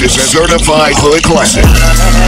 This is a certified hood classic.